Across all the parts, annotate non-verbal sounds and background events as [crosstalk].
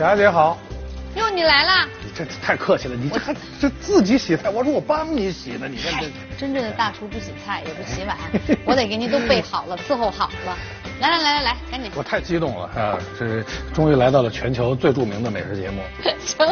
雅姐好。哟，你来啦！你这太客气了，你这还这自己洗菜，我说我帮你洗呢，你看这。真正的大厨不洗菜也不洗碗，[laughs] 我得给你都备好了，伺候好了。来来来来来，赶紧！我太激动了啊！这终于来到了全球最著名的美食节目。行，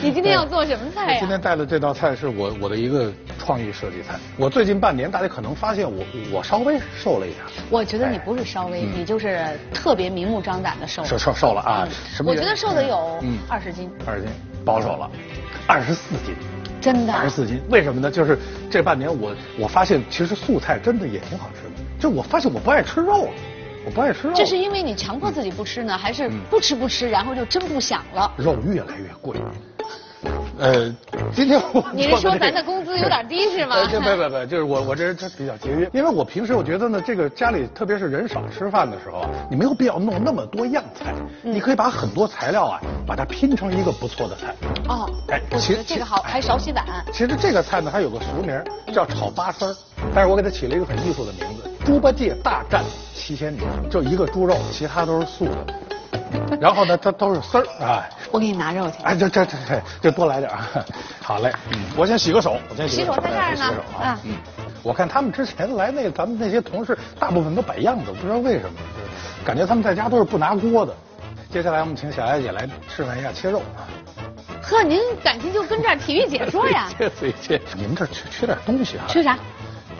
你今天要做什么菜呀？今天带的这道菜是我我的一个创意设计菜。我最近半年，大家可能发现我我稍微瘦了一点。我觉得你不是稍微，你就是特别明目张胆的瘦。瘦瘦瘦了啊！什么？我觉得瘦的有二十斤。二十斤，保守了，二十四斤。真的。二十四斤，为什么呢？就是这半年我我发现，其实素菜真的也挺好吃的。就我发现我不爱吃肉了，我不爱吃肉。这是因为你强迫自己不吃呢，还是不吃不吃，然后就真不想了？肉越来越贵。呃，今天我你是说咱的工资有点低是吗？[laughs] 别别别别，就是我我这人他比较节约，因为我平时我觉得呢，这个家里特别是人少吃饭的时候啊，你没有必要弄那么多样菜，你可以把很多材料啊，把它拼成一个不错的菜。哦，哎，其实这个好，还少洗碗。其实这个菜呢，它有个俗名叫炒八丝儿，但是我给它起了一个很艺术的名字——猪八戒大战七仙女，就一个猪肉，其他都是素的。然后呢，它都是丝儿啊。我给你拿肉去。哎，这这这这多来点啊！[laughs] 好嘞，我先洗个手，我先洗手。洗手在这儿呢。啊，嗯。我看他们之前来那咱们那些同事，大部分都摆样子，不知道为什么，感觉他们在家都是不拿锅的。接下来我们请小艾姐来示范一下切肉啊。呵，您感情就跟这儿体育解说呀？切 [laughs] 随切。你们这缺缺点东西啊？缺啥？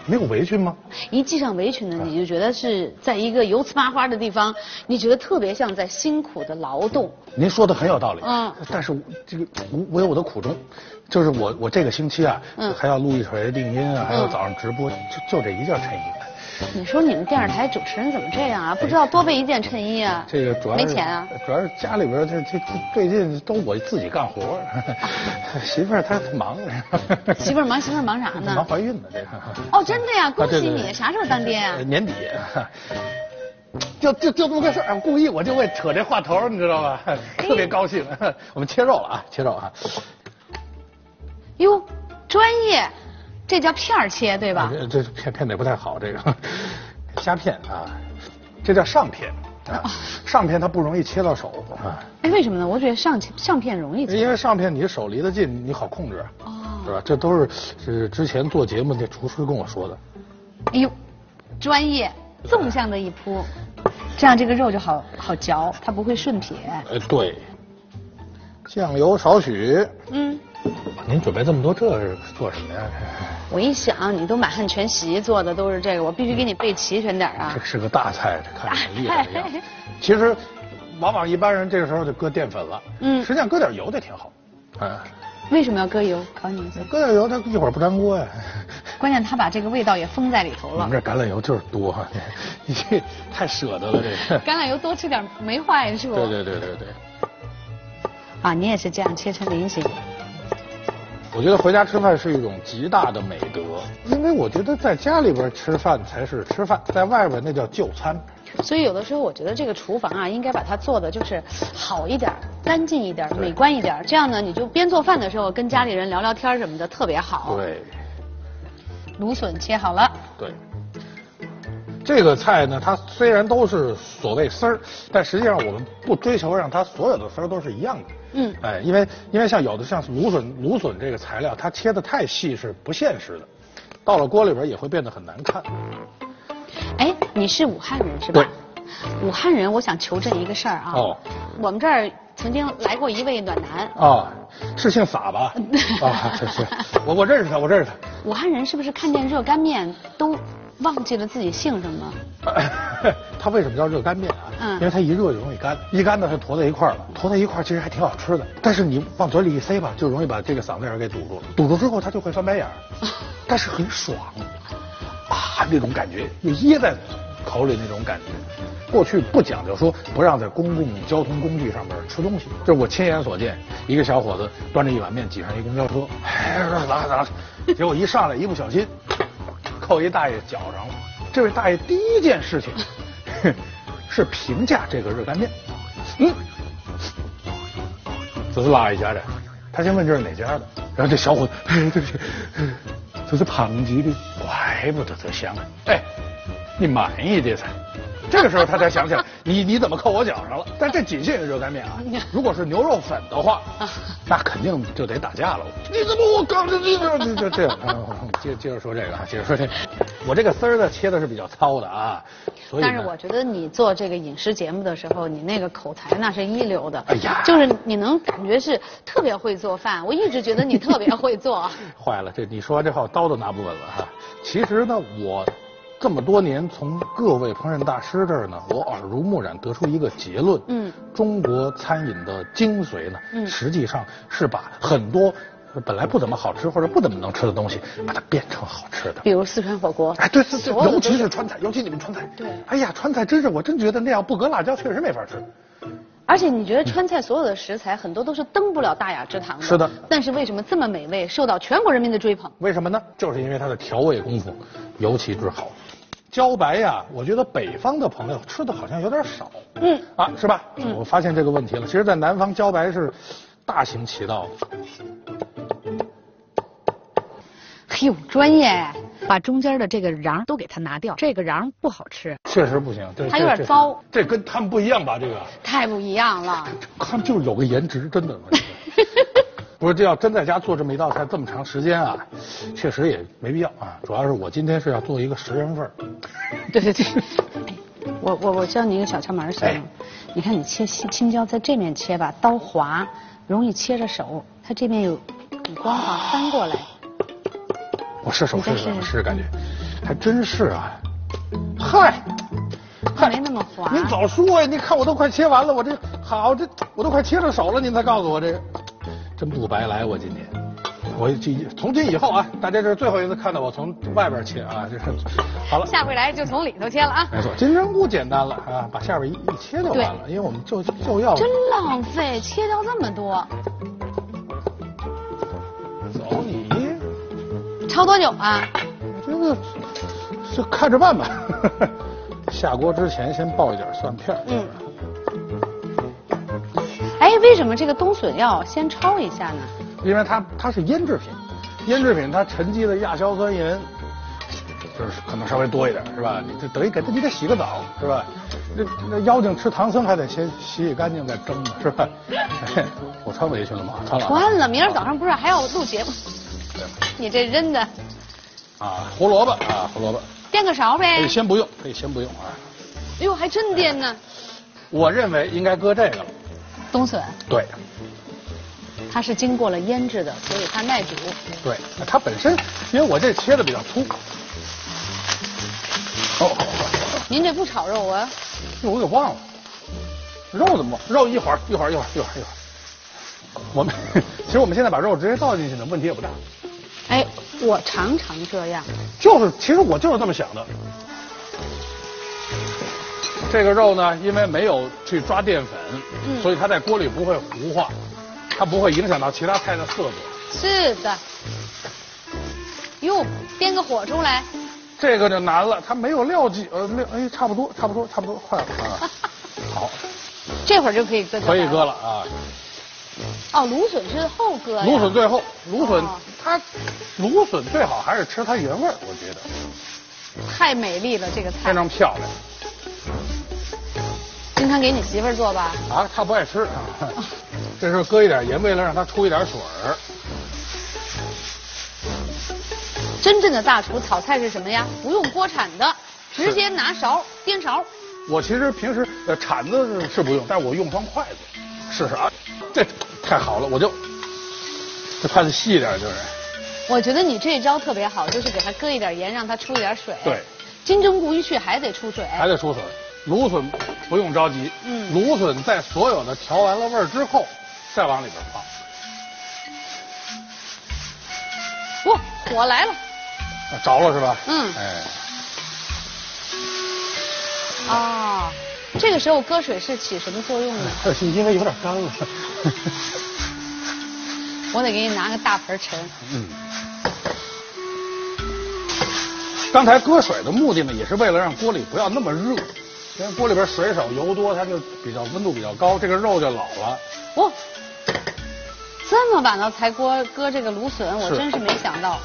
没有围裙吗？一系上围裙呢，你就觉得是在一个油瓷麻花的地方，你觉得特别像在辛苦的劳动。您说的很有道理。嗯。但是这个我我有我的苦衷，就是我我这个星期啊，还要录一锤定音啊，还要早上直播，就就这一件衬衣。你说你们电视台主持人怎么这样啊？不知道多备一件衬衣啊？这个主要没钱啊？主要是家里边这这最近都我自己干活，[laughs] 媳妇儿她忙。媳妇儿忙，媳妇儿忙啥呢？忙怀孕呢，这个。哦，真的呀，恭喜你！啥时候当爹啊？年底。[laughs] 就就就这么个事儿，故意我就为扯这话头，你知道吧？[laughs] 特别高兴。我们切肉了啊，切肉啊。哟，专业。这叫片儿切对吧？这片片的不太好，这个 [laughs] 虾片啊，这叫上片啊。上片它不容易切到手啊。哎，为什么呢？我觉得上上片容易。因为上片你手离得近，你好控制。哦。是吧？这都是是之前做节目那厨师跟我说的。哎呦，专业，纵向的一铺，这样这个肉就好好嚼，它不会顺撇。哎，对。酱油少许。嗯。您准备这么多，这是做什么呀？我一想，你都满汉全席做的都是这个，我必须给你备齐全点啊。这是个大菜，这看着很 [laughs] 厉害的。其实，往往一般人这个时候就搁淀粉了。嗯。实际上搁点油的挺好。啊。为什么要搁油？考你一下。搁点油，它一会儿不粘锅呀。[laughs] 关键它把这个味道也封在里头了。我们这橄榄油就是多，你这太舍得了这个。[laughs] 橄榄油多吃点没坏是不？对对对对对。啊，你也是这样切成菱形。我觉得回家吃饭是一种极大的美德，因为我觉得在家里边吃饭才是吃饭，在外边那叫就餐。所以有的时候我觉得这个厨房啊，应该把它做的就是好一点、干净一点、美观一点，这样呢，你就边做饭的时候跟家里人聊聊天什么的特别好。对。芦笋切好了。对。这个菜呢，它虽然都是所谓丝儿，但实际上我们不追求让它所有的丝儿都是一样的。嗯。哎，因为因为像有的像芦笋，芦笋这个材料它切的太细是不现实的，到了锅里边也会变得很难看。哎，你是武汉人是吧？对。武汉人，我想求证一个事儿啊。哦。我们这儿曾经来过一位暖男。啊，是姓撒吧？[laughs] 啊，是是，我我认识他，我认识他。武汉人是不是看见热干面都？忘记了自己姓什么？[laughs] 它为什么叫热干面啊？嗯，因为它一热就容易干，一干呢它坨在一块了，坨在一块其实还挺好吃的，但是你往嘴里一塞吧，就容易把这个嗓子眼给堵住了。堵住之后它就会翻白眼，[laughs] 但是很爽，啊，那种感觉，就噎在口里那种感觉。过去不讲究说不让在公共交通工具上面吃东西，这是我亲眼所见。一个小伙子端着一碗面挤上一公交车，哎，咋咋，结果一上来一不小心。扣一大爷脚上了，这位大爷第一件事情是评价这个热干面，嗯，这是哪一家的？他先问这是哪家的，然后这小伙子，对不起，这是庞记的，怪不得这香啊。哎，你慢一点噻，这个时候他才想起来，你你怎么扣我脚上了？但这仅限于热干面啊。如果是牛肉粉的话，那肯定就得打架了。你怎么我刚这这这这样？接接着说这个啊，接着说这，我这个丝儿呢切的是比较糙的啊。但是我觉得你做这个饮食节目的时候，你那个口才那是一流的。哎呀，就是你能感觉是特别会做饭。我一直觉得你特别会做。[laughs] 坏了，这你说完这话，刀都拿不稳了哈。其实呢，我这么多年从各位烹饪大师这儿呢，我耳濡目染得出一个结论。嗯。中国餐饮的精髓呢，实际上是把很多。本来不怎么好吃或者不怎么能吃的东西，把它变成好吃的。比如四川火锅。哎，对对对，尤其是川菜，尤其你们川菜。对。哎呀，川菜真是，我真觉得那样不搁辣椒确实没法吃。而且你觉得川菜所有的食材很多都是登不了大雅之堂的。是的。但是为什么这么美味，受到全国人民的追捧？为什么呢？就是因为它的调味功夫尤其之好。茭白呀，我觉得北方的朋友吃的好像有点少。嗯。啊，是吧？嗯。我发现这个问题了。其实，在南方茭白是大行其道。嘿呦，专业，把中间的这个瓤都给它拿掉，这个瓤不好吃。确实不行，它有点糟。这跟他们不一样吧？这个太不一样了。[laughs] 他们就是有个颜值，真的。[laughs] 不是，这要真在家做这么一道菜这么长时间啊，确实也没必要啊。主要是我今天是要做一个十人份。[laughs] 对对对，我我我教你一个小窍门行吗你看你切青青椒在这面切吧，刀滑，容易切着手。它这边有光滑，翻过来。我试手试试试感觉，还真是啊！嗨，没那么滑。您早说呀！你看我都快切完了，我这好这我都快切着手了，您才告诉我这，真不白来我今天。我今从今以后啊，大家这是最后一次看到我从外边切啊，这是好了。下回来就从里头切了啊。没错，金针菇简单了啊，把下边一一切就完了，因为我们就就要。真浪费，切掉这么多。走你焯多久啊？我觉得就看着办吧。[laughs] 下锅之前先爆一点蒜片。嗯。哎，为什么这个冬笋要先焯一下呢？因为它它是腌制品，腌制品它沉积的亚硝酸盐就是可能稍微多一点，是吧？你这等于给它你得洗个澡，是吧？那那妖精吃唐僧还得先洗洗干净再蒸呢，是吧？[laughs] 我穿围裙了吗？穿了。穿了，明儿早上不是还要录节目？你这扔的啊，胡萝卜啊，胡萝卜，垫个勺呗。可以先不用，可以先不用啊。哎呦，还真垫呢。我认为应该搁这个了。冬笋。对。它是经过了腌制的，所以它耐煮。对，它本身，因为我这切的比较粗。哦。您这不炒肉啊？我给忘了。肉怎么？肉一会儿，一会儿，一会儿，一会儿，一会儿。我们 [laughs] 其实我们现在把肉直接倒进去呢，问题也不大。哎，我常常这样。就是，其实我就是这么想的。这个肉呢，因为没有去抓淀粉，所以它在锅里不会糊化，它不会影响到其他菜的色泽。是的。哟，颠个火出来。这个就难了，它没有料剂，呃，料，哎，差不多，差不多，差不多，快了啊。[laughs] 好。这会儿就可以搁。可以搁了啊。哦，芦笋是后搁芦笋最后，芦笋它，芦笋最好还是吃它原味儿，我觉得。太美丽了，这个菜。非常漂亮。经常给你媳妇儿做吧？啊，她不爱吃。[laughs] 这时候搁一点盐，为了让它出一点水儿。真正的大厨炒菜是什么呀？不用锅铲的，直接拿勺颠勺。我其实平时呃铲子是不用，但是我用双筷子。试试啊，这太好了，我就这筷子细一点就是。我觉得你这招特别好，就是给它搁一点盐，让它出一点水。对。金针菇一去还得出水。还得出水。芦笋不用着急。嗯。芦笋在所有的调完了味儿之后，再往里边放。哇，火来了。着了是吧？嗯。哎。啊。这个时候搁水是起什么作用呢？[laughs] 是因为有点干了。[laughs] 我得给你拿个大盆盛。嗯。刚才搁水的目的呢，也是为了让锅里不要那么热，因为锅里边水少油多，它就比较温度比较高，这个肉就老了。哦，这么晚了才锅搁这个芦笋，我真是没想到。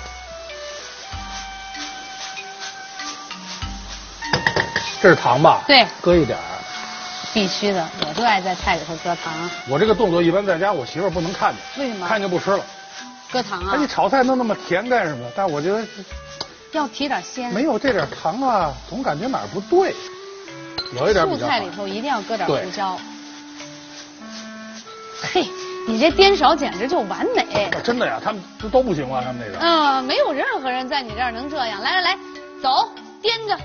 这是糖吧？对，搁一点儿。必须的，我就爱在菜里头搁糖。我这个动作一般在家，我媳妇不能看见。为什么？看见不吃了。搁糖啊？那你炒菜弄那么甜干什么？但是我觉得要提点鲜。没有这点糖啊，总感觉哪儿不对。有一点素菜里头一定要搁点胡椒。嘿，你这颠勺简直就完美。真的呀，他们这都不行啊，他们那个。嗯，没有任何人在你这儿能这样。来来来，走，颠着。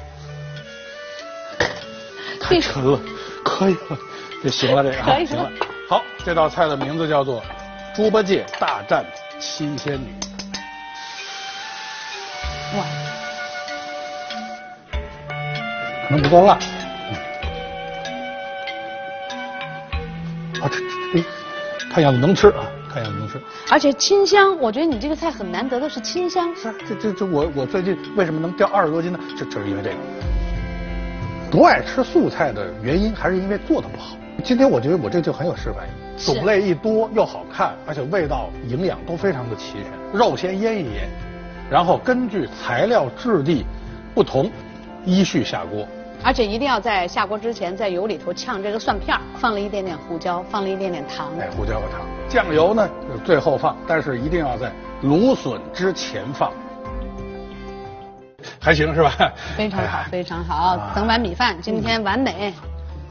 太沉了，可以了，这行了这个。行了。好，这道菜的名字叫做“猪八戒大战七仙女”。哇，可能不够辣。啊，这哎，看样子能吃啊，看样子能吃。而且清香，我觉得你这个菜很难得的是清香。是，这这这我我最近为什么能掉二十多斤呢？就就是因为这个。不爱吃素菜的原因还是因为做的不好。今天我觉得我这就很有示范意义，种类一多又好看，而且味道营养都非常的齐全。肉先腌一腌，然后根据材料质地不同，依序下锅。而且一定要在下锅之前，在油里头呛这个蒜片，放了一点点胡椒，放了一点点糖。哎，胡椒和糖。酱油呢，最后放，但是一定要在芦笋之前放。还行是吧？非常好，非常好。整碗米饭，今天完美。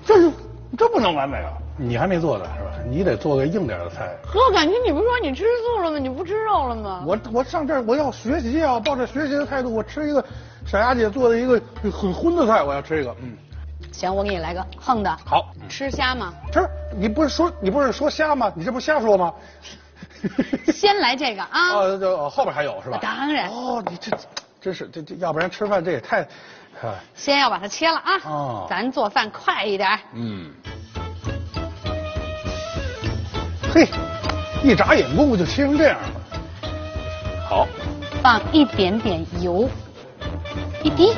这是这不能完美啊！你还没做呢是吧？你得做个硬点的菜。我感觉你不是说你吃素了吗？你不吃肉了吗？我我上这儿我要学习啊，抱着学习的态度，我吃一个傻丫姐做的一个很荤的菜，我要吃一个。嗯。行，我给你来个横的。好。吃虾吗？吃。你不是说你不是说虾吗？你这不瞎说吗？[laughs] 先来这个啊。哦，这后边还有是吧？当然。哦，你这。真是这这，要不然吃饭这也太，先要把它切了啊！哦，咱做饭快一点。嗯。嘿，一眨眼功夫就切成这样了。好。放一点点油，一滴。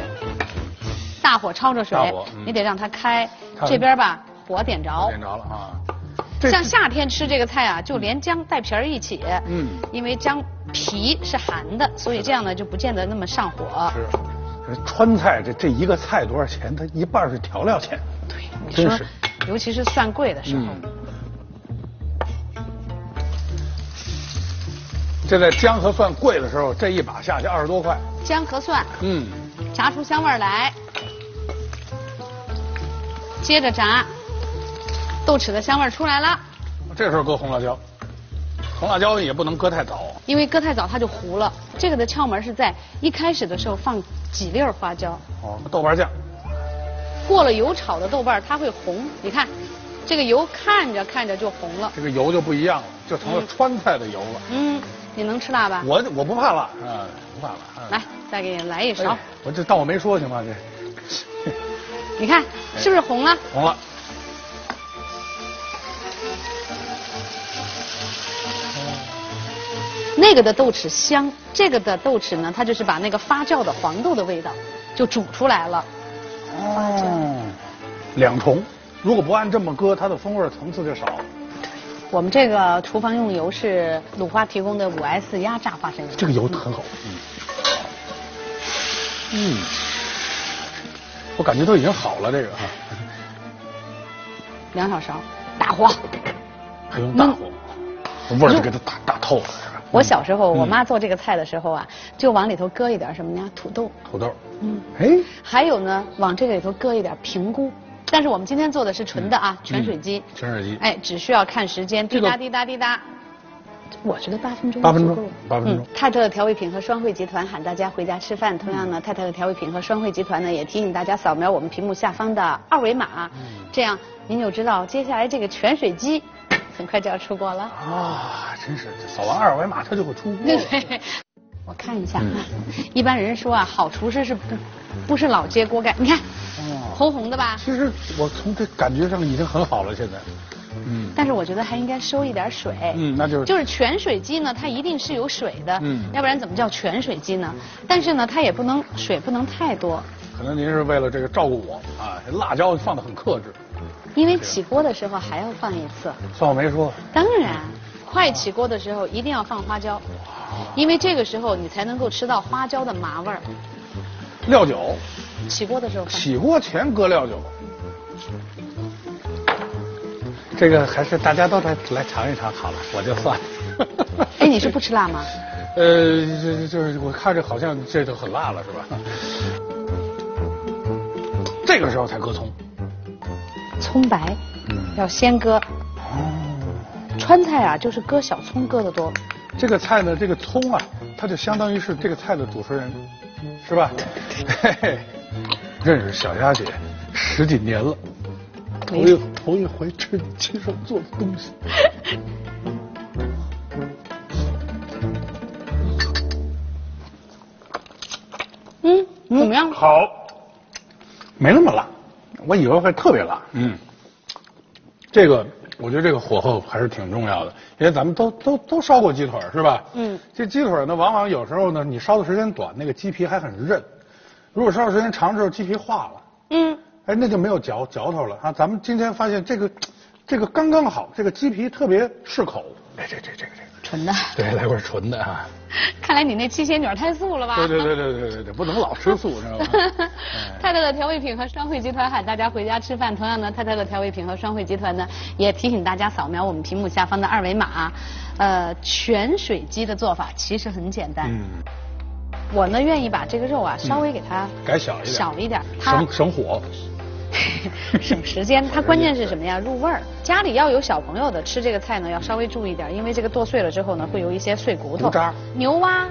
大火焯着水，你得让它开。这边吧，火点着。点着了啊。像夏天吃这个菜啊，就连姜带皮儿一起。嗯。因为姜。皮是寒的，所以这样呢就不见得那么上火。是，川菜这这一个菜多少钱？它一半是调料钱。对，你说，尤其是算贵的时候。这在姜和蒜贵的时候，这一把下去二十多块。姜和蒜，嗯，炸出香味来。接着炸，豆豉的香味出来了。这时候搁红辣椒。红辣椒也不能搁太早，因为搁太早它就糊了。这个的窍门是在一开始的时候放几粒花椒。哦，豆瓣酱。过了油炒的豆瓣它会红，你看，这个油看着看着就红了。这个油就不一样了，就成了川菜的油了。嗯，你能吃辣吧？我我不怕辣，啊，不怕辣。来，再给你来一勺。我这当我没说行吗？这。[laughs] 你看是不是红了？红了。那个的豆豉香，这个的豆豉呢，它就是把那个发酵的黄豆的味道就煮出来了。哦，两重，如果不按这么搁，它的风味层次就少。我们这个厨房用油是鲁花提供的五 S 压榨花生油。这个油很好。嗯。嗯。我感觉都已经好了，这个哈。两小勺，大火。还用大火？味儿就给它打打透了。我小时候，我妈做这个菜的时候啊，就往里头搁一点什么呢？土豆。土豆。嗯。哎。还有呢，往这个里头搁一点平菇。但是我们今天做的是纯的啊，泉水鸡。泉水鸡。哎，只需要看时间，滴答滴答滴答。我觉得八分钟。八分钟。八分钟。太特的调味品和双汇集团喊大家回家吃饭。同样呢，泰特的调味品和双汇集团呢也提醒大家扫描我们屏幕下方的二维码，这样您就知道接下来这个泉水机。很快就要出锅了啊！真是扫完二维码它就会出锅。[laughs] 对，我看一下啊。一般人说啊，好厨师是不不是老揭锅盖？你看，红红的吧？其实我从这感觉上已经很好了，现在。嗯。但是我觉得还应该收一点水。嗯，那就是就是泉水鸡呢，它一定是有水的。嗯。要不然怎么叫泉水鸡呢？但是呢，它也不能水不能太多。可能您是为了这个照顾我啊，辣椒放的很克制。因为起锅的时候还要放一次，算我没说。当然，快起锅的时候一定要放花椒，因为这个时候你才能够吃到花椒的麻味儿。料酒，起锅的时候。起锅前搁料酒。这个还是大家都来来尝一尝好了，我就算。哎，你是不吃辣吗？[laughs] 呃，这就是我看着好像这就很辣了，是吧？这个时候才搁葱。葱白，要先搁。川菜啊，就是搁小葱搁的多。这个菜呢，这个葱啊，它就相当于是这个菜的主持人，是吧？嘿嘿，认识小丫姐十几年了，头一头一回吃你亲手做的东西。嗯，怎么样？好，没那么辣，我以为会特别辣。嗯，这个。我觉得这个火候还是挺重要的，因为咱们都都都烧过鸡腿是吧？嗯。这鸡腿呢，往往有时候呢，你烧的时间短，那个鸡皮还很韧；如果烧的时间长之后，鸡皮化了。嗯。哎，那就没有嚼嚼头了啊！咱们今天发现这个，这个刚刚好，这个鸡皮特别适口。哎，这这这个这个。纯的。对，来块纯的啊。[laughs] 看来你那七仙女太素了吧？对对对对对对对，不能老吃素，知道吗？太太的调味品和双汇集团喊大家回家吃饭。同样呢，太太的调味品和双汇集团呢，也提醒大家扫描我们屏幕下方的二维码。呃，泉水鸡的做法其实很简单。嗯。我呢，愿意把这个肉啊，稍微给它改小一点，小一点，省省火。[laughs] 省时间，它关键是什么呀？入味儿。家里要有小朋友的吃这个菜呢，要稍微注意点，因为这个剁碎了之后呢，会有一些碎骨头。渣。牛蛙，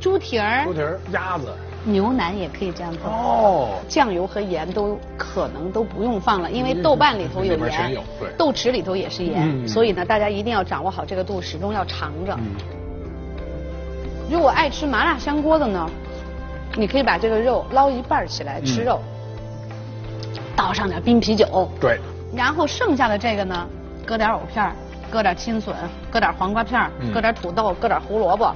猪蹄儿，猪蹄儿，鸭子，牛腩也可以这样做。哦。酱油和盐都可能都不用放了，因为豆瓣里头有盐，豆豉里头也是盐，所以呢，大家一定要掌握好这个度，始终要尝着。如果爱吃麻辣香锅的呢，你可以把这个肉捞一半起来吃肉。倒上点冰啤酒，对，然后剩下的这个呢，搁点藕片，搁点青笋，搁点黄瓜片，搁点土豆，搁点胡萝卜，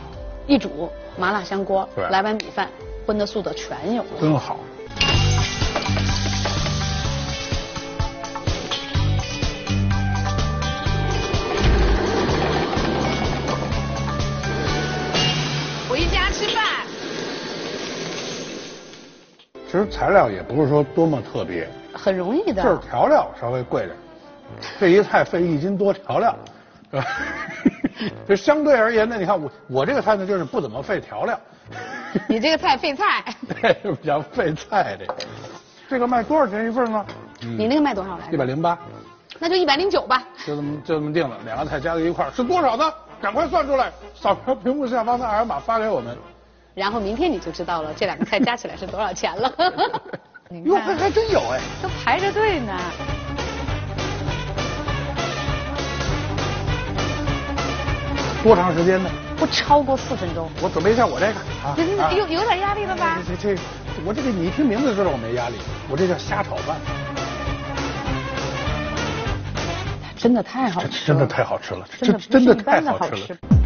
一煮麻辣香锅，来碗米饭，荤的素的全有，真好。其实材料也不是说多么特别。很容易的，就是调料稍微贵点，这一菜费一斤多调料，是吧？就相对而言呢，你看我我这个菜呢就是不怎么费调料。你这个菜费菜。[laughs] 对，比较费菜的。这个卖多少钱一份呢？你那个卖多少来？一百零八。那就一百零九吧。就这么就这么定了，两个菜加在一块儿是多少呢？赶快算出来，扫描屏幕下方的二维码发给我们。然后明天你就知道了，这两个菜加起来是多少钱了。[laughs] 哟，还还真有哎，都排着队呢。多长时间呢？不超过四分钟。我准备一下我这个啊，有有点压力了吧？这这，我这个你一听名字就知道我没压力，我这叫 [laughs] 虾炒饭。真的太好吃了，真的太好吃了，真的真的太好吃了。